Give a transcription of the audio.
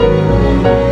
Música